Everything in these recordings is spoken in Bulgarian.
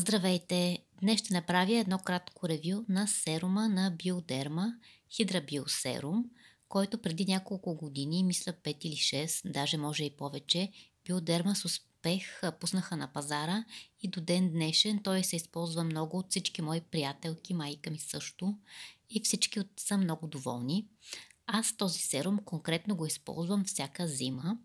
Здравейте! Днес ще направя едно кратко ревю на серума на Биодерма Хидрабиосерум, който преди няколко години, мисля 5 или 6, даже може и повече, Биодерма с успех пуснаха на пазара и до ден днешен той се използва много от всички мои приятелки, майка ми също и всички са много доволни. Аз този серум конкретно го използвам всяка зима.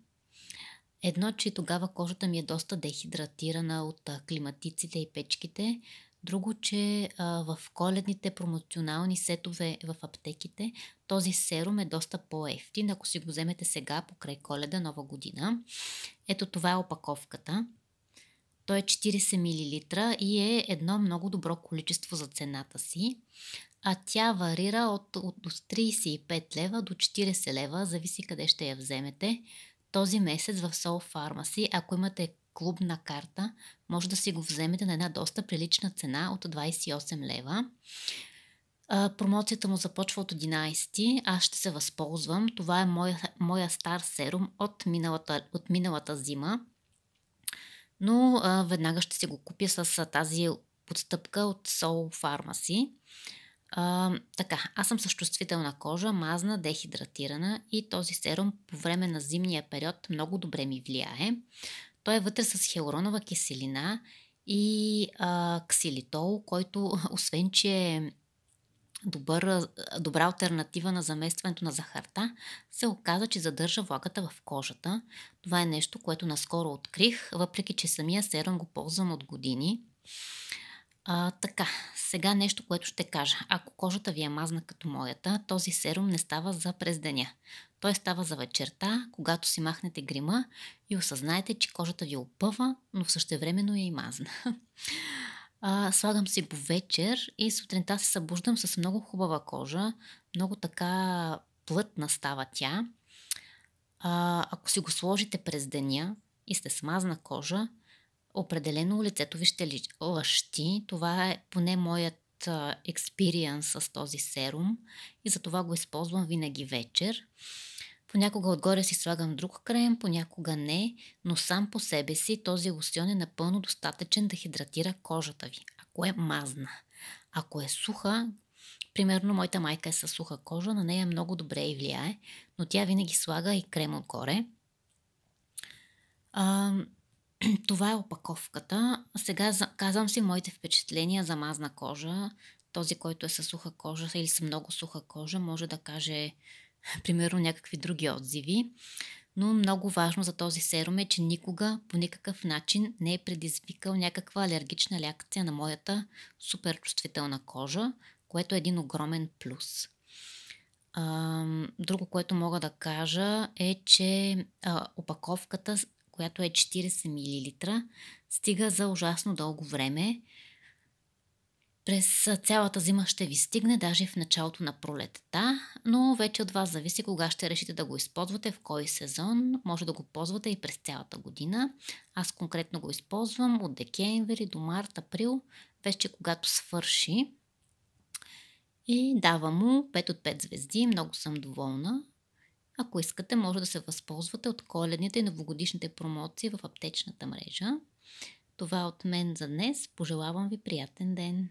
Едно, че тогава кожата ми е доста дехидратирана от климатиците и печките. Друго, че а, в коледните промоционални сетове в аптеките този серум е доста по-ефтин, ако си го вземете сега покрай коледа, нова година. Ето това е опаковката. Той е 40 мл и е едно много добро количество за цената си. А тя варира от, от 35 лева до 40 лева, зависи къде ще я вземете този месец в Soul Pharmacy, ако имате клубна карта, може да си го вземете на една доста прилична цена от 28 лева. промоцията му започва от 11. Аз ще се възползвам. Това е моя, моя стар серум от миналата, от миналата зима. Но а, веднага ще си го купя с тази подстъпка от Soul Pharmacy. А, така, аз съм с чувствителна кожа, мазна, дехидратирана и този серум по време на зимния период много добре ми влияе. Той е вътре с хиалуронова киселина и а, ксилитол, който освен, че е добър, добра альтернатива на заместването на захарта, се оказа, че задържа влагата в кожата. Това е нещо, което наскоро открих, въпреки че самия серум го ползвам от години. А, така, сега нещо, което ще кажа. Ако кожата ви е мазна като моята, този серум не става за през деня. Той става за вечерта, когато си махнете грима и осъзнаете, че кожата ви опъва, но същевременно е и мазна. А, слагам си го вечер и сутринта се събуждам с много хубава кожа, много така плътна става тя. А, ако си го сложите през деня и сте с мазна кожа, определено лицето ви ще лъщи. Това е поне моят експириенс с този серум и затова го използвам винаги вечер. Понякога отгоре си слагам друг крем, понякога не, но сам по себе си този лосьон е напълно достатъчен да хидратира кожата ви, ако е мазна. Ако е суха, примерно моята майка е със суха кожа, на нея много добре и влияе, но тя винаги слага и крем отгоре. това е опаковката. Сега казвам си моите впечатления за мазна кожа. Този, който е със суха кожа или с много суха кожа, може да каже примерно някакви други отзиви. Но много важно за този серум е, че никога по никакъв начин не е предизвикал някаква алергична реакция на моята супер чувствителна кожа, което е един огромен плюс. Друго, което мога да кажа е, че опаковката която е 40 мл, стига за ужасно дълго време. През цялата зима ще ви стигне, даже в началото на пролетта, но вече от вас зависи кога ще решите да го използвате, в кой сезон. Може да го ползвате и през цялата година. Аз конкретно го използвам от декември до март, април, вече когато свърши. И давам му 5 от 5 звезди, много съм доволна. Ако искате, може да се възползвате от коледните и новогодишните промоции в аптечната мрежа. Това е от мен за днес. Пожелавам ви приятен ден!